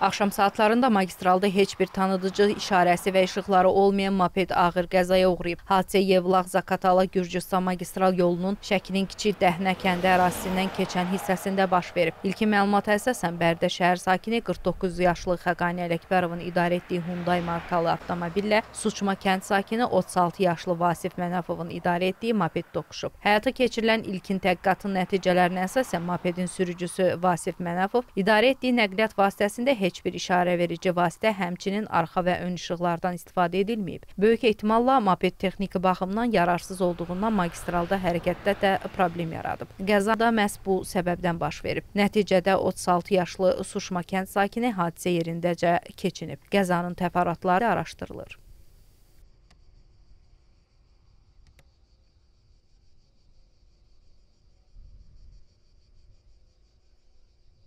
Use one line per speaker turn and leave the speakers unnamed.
Axşam saatlarında magistralda heç bir tanıdıcı işarəsi və işıqları olmayan moped ağır qəzaya uğrayıb. Hadisə Yevlax-Zakatala Gürcüstan magistral yolunun Şəkinin kiçik Dəhnə kəndi ərazisindən keçən hissəsində baş verib. İlkin məlumata əsasən Bərdə şəhər sakini 49 yaşlı Xəqani Ələkbərovun idarə etdiyi Hyundai markalı avtomobillə Suçma kənd sakini 36 yaşlı Vasif Mənəfovun idarə etdiyi moped toqquşub. Həyata keçirilən ilkin təhqiqatın nəticələrinə əsasən mopedin sürücüsü Vasif Mənəfov idarə etdiyi nəqliyyat vasitəsində heç heç bir işarə verici vasitə, həmçinin arxa və ön işıqlardan istifadə edilməyib. Böyük ehtimalla moped texniki baxımdan yararsız olduğundan magistralda hərəkətdə də problem yaradıb. Qəza da məhz bu səbəbdən baş verib. Nəticədə 36 yaşlı Suşma kənd sakini hadisə yerindəcə keçinib. Qəzanın təfərrüatları araşdırılır.